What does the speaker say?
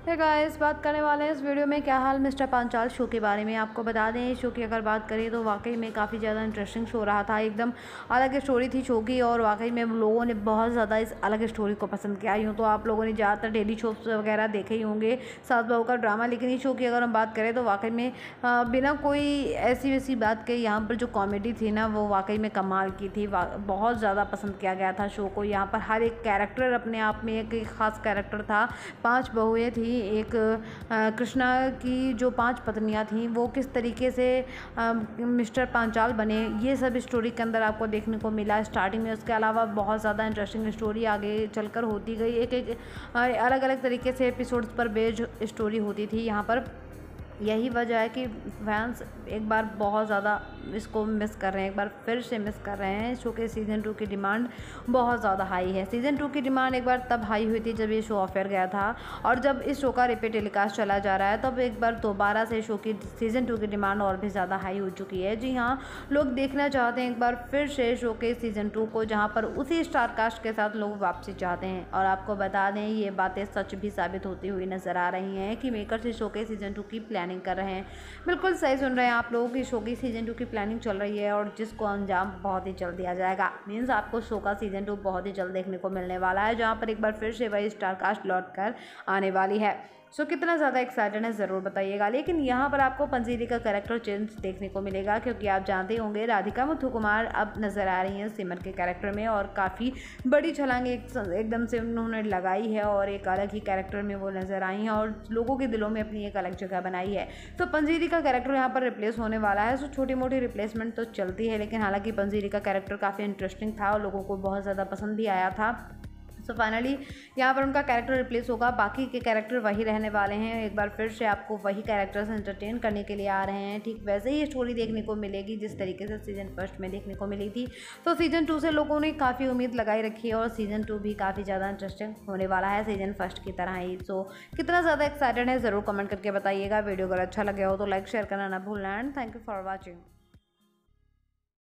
है गाइस बात करने वाले हैं इस वीडियो में क्या हाल मिस्टर पांचाल शो के बारे में। आपको बता दें शो की अगर बात करें तो वाकई में काफ़ी ज़्यादा इंटरेस्टिंग शो रहा था। एकदम अलग स्टोरी थी शो की और वाकई में लोगों ने बहुत ज़्यादा इस अलग स्टोरी को पसंद किया। यूँ तो आप लोगों ने ज़्यादातर डेली शो वगैरह देखे ही होंगे। सास बहू का ड्रामा लेकिन इस शो की अगर हम बात करें तो वाकई में बिना कोई ऐसी वैसी बात के यहाँ पर जो कॉमेडी थी ना, वो वाकई में कमाल की थी। बहुत ज़्यादा पसंद किया गया था शो को। यहाँ पर हर एक कैरेक्टर अपने आप में एक ख़ास कैरेक्टर था। पाँच बहुएँ थी एक कृष्णा की जो पाँच पत्नियाँ थीं, वो किस तरीके से मिस्टर पांचाल बने, ये सब स्टोरी के अंदर आपको देखने को मिला। स्टार्टिंग में उसके अलावा बहुत ज़्यादा इंटरेस्टिंग स्टोरी आगे चलकर होती गई। एक एक अलग अलग तरीके से एपिसोड्स पर बेस्ड स्टोरी होती थी यहाँ पर। यही वजह है कि फैंस एक बार बहुत ज़्यादा इसको मिस कर रहे हैं, एक बार फिर से मिस कर रहे हैं शो के सीज़न टू की डिमांड बहुत ज़्यादा हाई है। सीज़न टू की डिमांड एक बार तब हाई हुई थी जब ये शो ऑफ़र गया था और जब इस शो का रिपीट टेलीकास्ट चला जा रहा है, तब एक बार दोबारा से शो की सीज़न टू की डिमांड और भी ज़्यादा हाई हो चुकी है। जी हाँ लोग देखना चाहते हैं एक बार फिर से शो के सीज़न टू को, जहाँ पर उसी स्टार कास्ट के साथ लोग वापसी चाहते हैं। और आपको बता दें, ये बातें सच भी साबित होती हुई नज़र आ रही हैं कि मेकर से शो के सीज़न टू की प्लानिंग कर रहे हैं। बिल्कुल सही सुन रहे हैं आप लोगों की शो की सीज़न टू की प्लानिंग चल रही है और जिसको अंजाम बहुत ही जल्द दिया जाएगा। मीन्स आपको शो का सीज़न टू बहुत ही जल्द देखने को मिलने वाला है, जहाँ पर एक बार फिर से वही स्टारकास्ट लौट कर आने वाली है। सो कितना ज़्यादा एक्साइटेड है ज़रूर बताइएगा। लेकिन यहाँ पर आपको पंजीरी का करेक्टर चेंज देखने को मिलेगा क्योंकि आप जानते होंगे राधिका मुथु कुमार अब नज़र आ रही हैं सिमर के कैरेक्टर में और काफ़ी बड़ी छलांग एक, एकदम से उन्होंने लगाई है और एक अलग ही कैरेक्टर में वो नज़र आई हैं और लोगों के दिलों में अपनी एक अलग जगह बनाई है। तो पंजीरी का कैरेक्टर यहाँ पर रिप्लेस होने वाला है। सो छोटी मोटी रिप्लेसमेंट तो चलती है लेकिन हालाँकि पंजीरी का कैरेक्टर काफ़ी इंटरेस्टिंग था और लोगों को बहुत ज़्यादा पसंद भी आया था। सो फाइनली यहाँ पर उनका कैरेक्टर रिप्लेस होगा। बाकी के कैरेक्टर वही रहने वाले हैं। एक बार फिर से आपको वही कैरेक्टर्स एंटरटेन करने के लिए आ रहे हैं। ठीक, वैसे ही स्टोरी देखने को मिलेगी, जिस तरीके से सीज़न फ़र्स्ट में देखने को मिली थी। तो सीज़न टू से लोगों ने काफ़ी उम्मीद लगाई रखी है और सीज़न टू भी काफ़ी ज़्यादा इंटरेस्टिंग होने वाला है सीज़न फ़र्स्ट की तरह ही। सो कितना ज़्यादा एक्साइटेड है, ज़रूर कमेंट करके बताइएगा। वीडियो अगर अच्छा लगे हो तो लाइक शेयर करना ना भूलना। And thank you for watching